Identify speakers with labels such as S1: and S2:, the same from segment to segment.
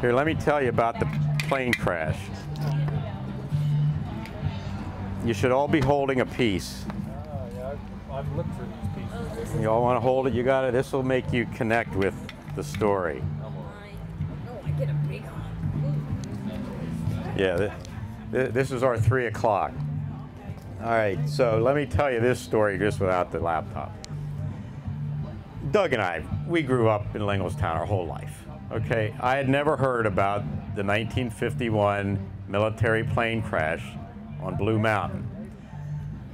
S1: Here, let me tell you about the plane crash. You should all be holding a piece.
S2: I've, looked for these pieces.
S1: You all want to hold it? You got it? This will make you connect with the story. Yeah, th- th- this is our three o'clock. All right, so let me tell you this story just without the laptop. Doug and I, we grew up in Linglestown our whole life. Okay, I had never heard about the 1951 military plane crash on Blue Mountain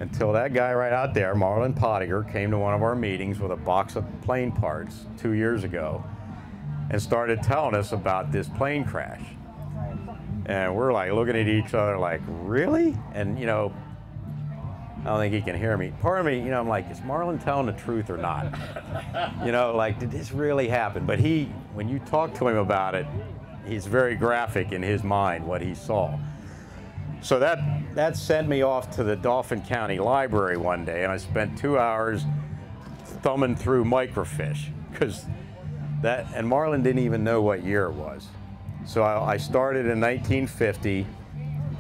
S1: until that guy right out there, Marlon Pottinger, came to one of our meetings with a box of plane parts two years ago and started telling us about this plane crash. And we're like looking at each other like, really? And you know, I don't think he can hear me. Part of me, you know, I'm like, is Marlon telling the truth or not? you know, like, did this really happen? But he, when you talk to him about it, he's very graphic in his mind what he saw. So that that sent me off to the Dauphin County Library one day, and I spent two hours thumbing through microfiche because that and Marlon didn't even know what year it was. So I, I started in 1950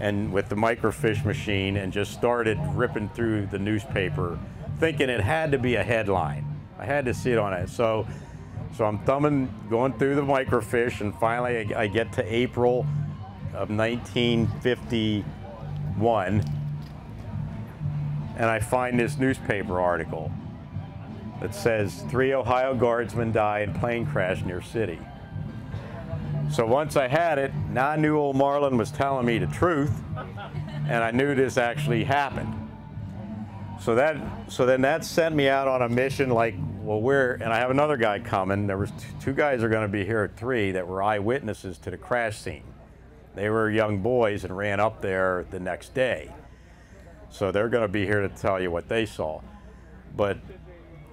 S1: and with the microfiche machine and just started ripping through the newspaper thinking it had to be a headline. I had to see it on it. So so I'm thumbing going through the microfiche and finally I, I get to April of 1951 and I find this newspaper article that says three Ohio guardsmen die in plane crash near city. So once I had it, now I knew old Marlon was telling me the truth, and I knew this actually happened. So that, so then that sent me out on a mission like, well, where, and I have another guy coming. There was two guys are going to be here at three that were eyewitnesses to the crash scene. They were young boys and ran up there the next day. So they're going to be here to tell you what they saw. But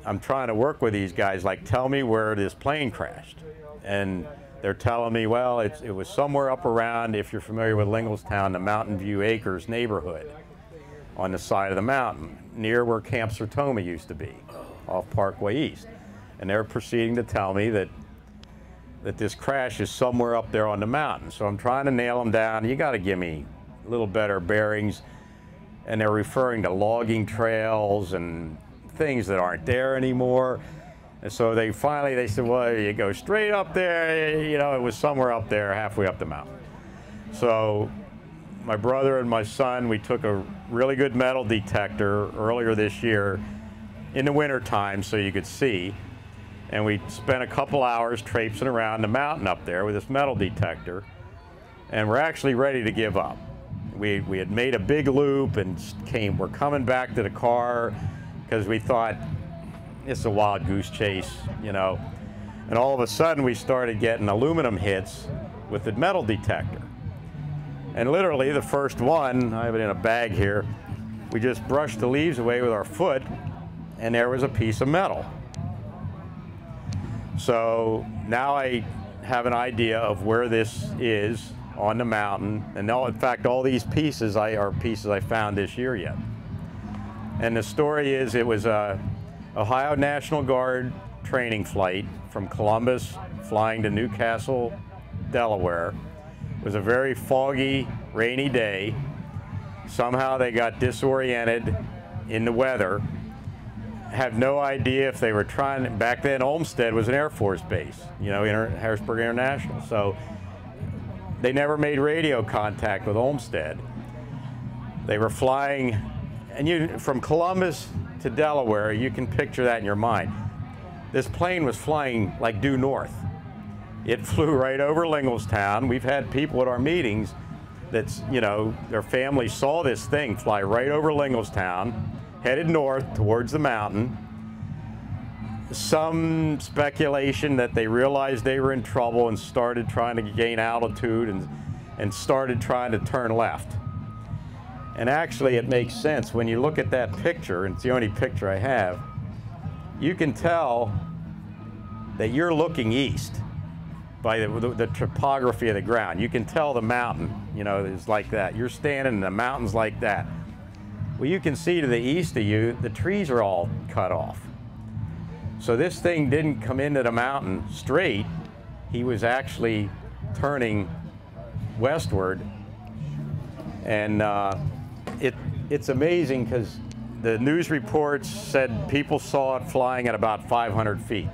S1: I'm trying to work with these guys, like, tell me where this plane crashed. And they're telling me, well, it was somewhere up around, if you're familiar with Linglestown, the Mountain View Acres neighborhood on the side of the mountain, near where Camp Sertoma used to be, off Parkway East. And they're proceeding to tell me that that this crash is somewhere up there on the mountain. So I'm trying to nail them down. You got to give me a little better bearings. And they're referring to logging trails and things that aren't there anymore. And so they finally they said, well, you go straight up there. You know, it was somewhere up there, halfway up the mountain. So my brother and my son, we took a really good metal detector earlier this year in the winter time so you could see. And we spent a couple hours traipsing around the mountain up there with this metal detector. And we're actually ready to give up. We, we had made a big loop and came, we're coming back to the car because we thought it's a wild goose chase, you know. And all of a sudden we started getting aluminum hits with the metal detector. And literally the first one, I have it in a bag here, we just brushed the leaves away with our foot and there was a piece of metal. So now I have an idea of where this is on the mountain. And all, in fact, all these pieces I, are pieces I found this year yet. And the story is it was a Ohio National Guard training flight from Columbus flying to Newcastle, Delaware. It was a very foggy, rainy day. Somehow they got disoriented in the weather. Have no idea if they were trying. Back then, Olmsted was an Air Force base, you know, Inter- Harrisburg International. So they never made radio contact with Olmsted. They were flying, and you from Columbus to Delaware, you can picture that in your mind. This plane was flying like due north. It flew right over Linglestown. We've had people at our meetings that's, you know, their family saw this thing fly right over Linglestown, headed north towards the mountain. Some speculation that they realized they were in trouble and started trying to gain altitude and, and started trying to turn left. And actually, it makes sense when you look at that picture, and it's the only picture I have, you can tell that you're looking east by the, the, the, topography of the ground. You can tell the mountain, you know, is like that. You're standing in the mountains like that. Well, you can see to the east of you, the trees are all cut off. So this thing didn't come into the mountain straight. He was actually turning westward. And uh, it, it's amazing because the news reports said people saw it flying at about 500 feet.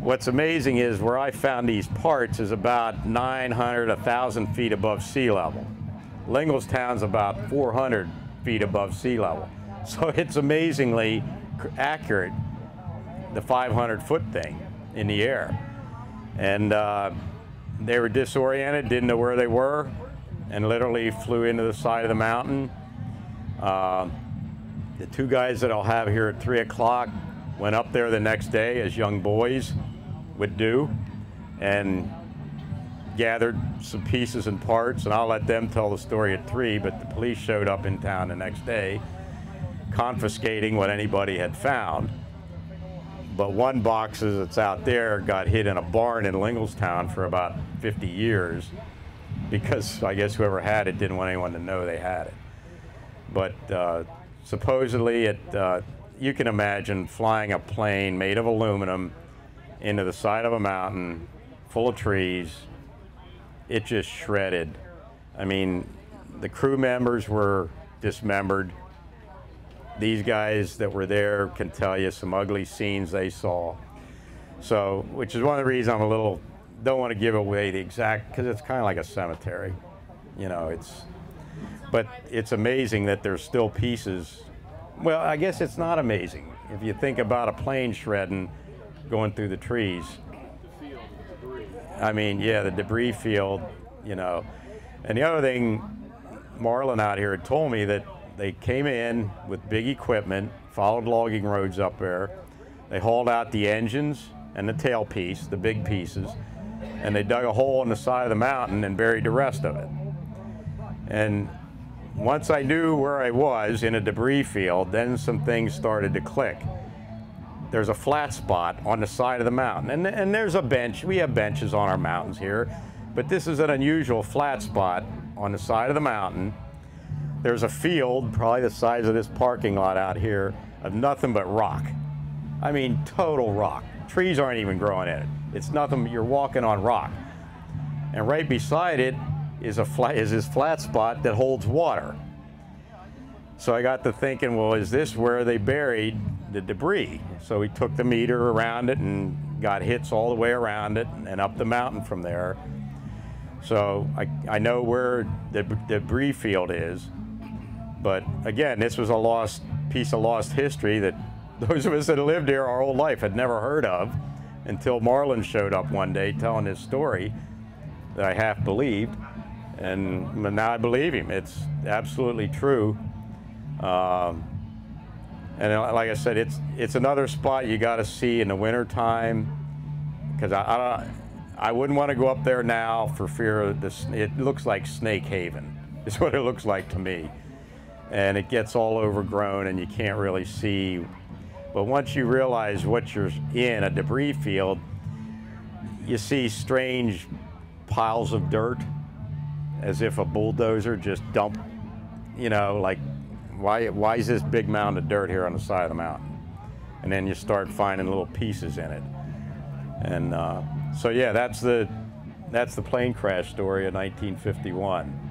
S1: What's amazing is where I found these parts is about 900, 1,000 feet above sea level. Linglestown's about 400 feet above sea level. So it's amazingly accurate, the 500 foot thing in the air. And uh, they were disoriented, didn't know where they were, and literally flew into the side of the mountain. Uh, the two guys that I'll have here at 3 o'clock went up there the next day as young boys would do and gathered some pieces and parts, and I'll let them tell the story at 3, but the police showed up in town the next day confiscating what anybody had found. But one box that's out there got hid in a barn in Linglestown for about 50 years because I guess whoever had it didn't want anyone to know they had it. But uh, supposedly, it, uh, you can imagine flying a plane made of aluminum into the side of a mountain full of trees. It just shredded. I mean, the crew members were dismembered. These guys that were there can tell you some ugly scenes they saw. So, which is one of the reasons I'm a little don't want to give away the exact because it's kind of like a cemetery, you know. It's, but it's amazing that there's still pieces. Well, I guess it's not amazing if you think about a plane shredding, going through the trees. I mean, yeah, the debris field, you know. And the other thing, Marlon out here had told me that they came in with big equipment, followed logging roads up there. They hauled out the engines and the tailpiece, the big pieces, and they dug a hole in the side of the mountain and buried the rest of it. And once I knew where I was in a debris field, then some things started to click. There's a flat spot on the side of the mountain, and, and there's a bench. We have benches on our mountains here, but this is an unusual flat spot on the side of the mountain. There's a field, probably the size of this parking lot out here, of nothing but rock. I mean, total rock. Trees aren't even growing in it. It's nothing, you're walking on rock. And right beside it is a flat, is this flat spot that holds water. So I got to thinking, well, is this where they buried the debris? So we took the meter around it and got hits all the way around it and up the mountain from there. So I, I know where the b- debris field is. But again, this was a lost piece of lost history that those of us that lived here our whole life had never heard of until Marlon showed up one day telling his story that I half believed. And now I believe him. It's absolutely true. Um, and like I said, it's it's another spot you got to see in the wintertime because I, I I wouldn't want to go up there now for fear of this. It looks like Snake Haven is what it looks like to me, and it gets all overgrown and you can't really see. But once you realize what you're in, a debris field, you see strange piles of dirt as if a bulldozer just dumped, you know, like why why is this big mound of dirt here on the side of the mountain? And then you start finding little pieces in it. And uh, so yeah, that's the that's the plane crash story of 1951.